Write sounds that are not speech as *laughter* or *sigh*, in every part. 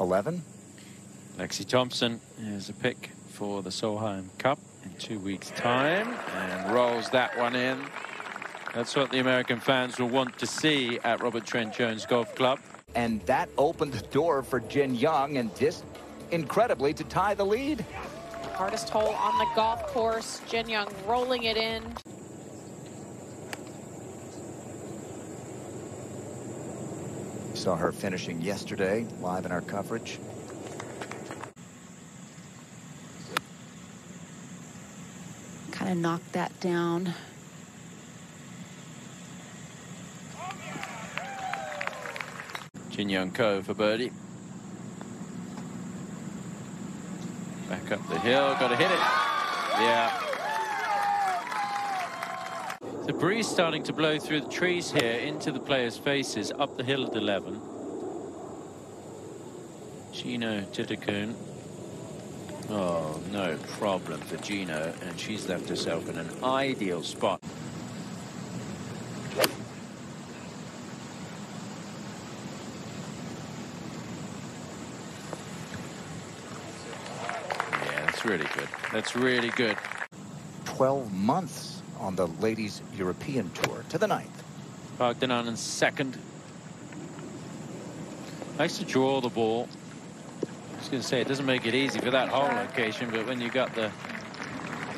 11. Lexi Thompson is a pick for the Solheim Cup in two weeks' time and rolls that one in. That's what the American fans will want to see at Robert Trent Jones Golf Club. And that opened the door for Jin Young and just incredibly to tie the lead. Hardest hole on the golf course. Jin Young rolling it in. Saw her finishing yesterday live in our coverage. Kind of knocked that down. Jin Young Ko for birdie. Back up the hill, got to hit it. Yeah. The breeze starting to blow through the trees here into the players' faces up the hill at 11. Jeeno Thitikul. Oh, no problem for Jeeno, and she's left herself in an ideal spot. Yeah, that's really good. That's really good. 12 months on the ladies European tour to the ninth. Pagdanganan in second. Nice to draw the ball. I was going to say it doesn't make it easy for that hole location, but when you got the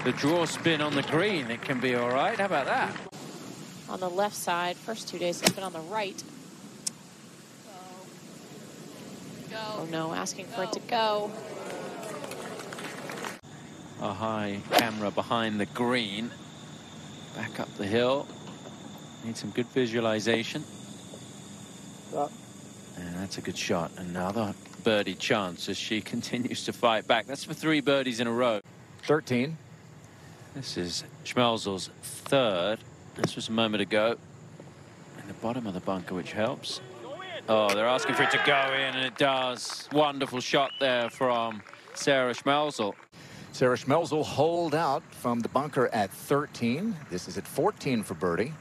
the draw spin on the green, it can be all right. How about that? On the left side. First two days it's been on the right. Oh no, asking for it to go. A high camera behind the green. Back up the hill. Need some good visualization. And that's a good shot. Another birdie chance as she *laughs* continues to fight back. That's for three birdies in a row. 13. This is Schmelzel's third. This was a moment ago. In the bottom of the bunker, which helps. Oh, they're asking for it to go in, and it does. Wonderful shot there from Sarah Schmelzel. Sarah Schmelzel holed out from the bunker at 13. This is at 14 for birdie.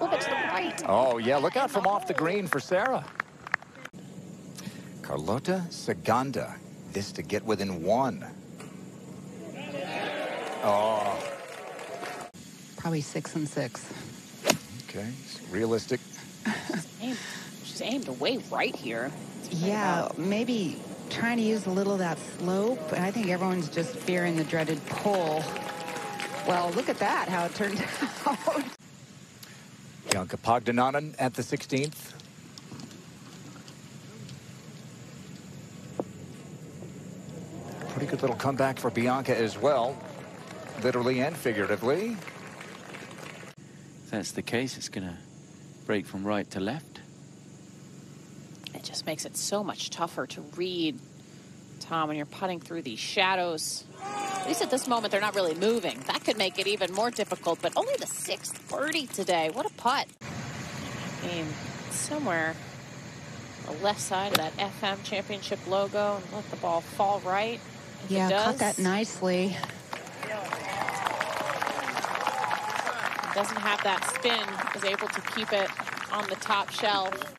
A little the right. Oh, yeah, look out from off the green for Sarah. Carlota Ciganda. This to get within one. Oh, Probably six and six. okay. Realistic. *laughs* Aimed, she's aimed way right here. Yeah, maybe trying to use a little of that slope. And I think everyone's just fearing the dreaded pull. Well, look at that, how it turned *laughs* out. Bianca Pagdanganan at the 16th. Pretty good little comeback for Bianca as well, literally and figuratively. If that's the case, it's going to break from right to left. Just makes it so much tougher to read, Tom, when you're putting through these shadows. At least at this moment, they're not really moving. That could make it even more difficult, but only the sixth birdie today. What a putt. Aim somewhere on the left side of that FM championship logo and let the ball fall right. If Yeah, does, caught that nicely. doesn't have that spin, is able to keep it on the top shelf.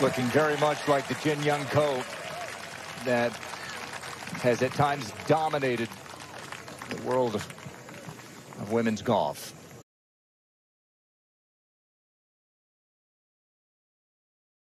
Looking very much like the Jin Young Ko that has at times dominated the world of, of women's golf.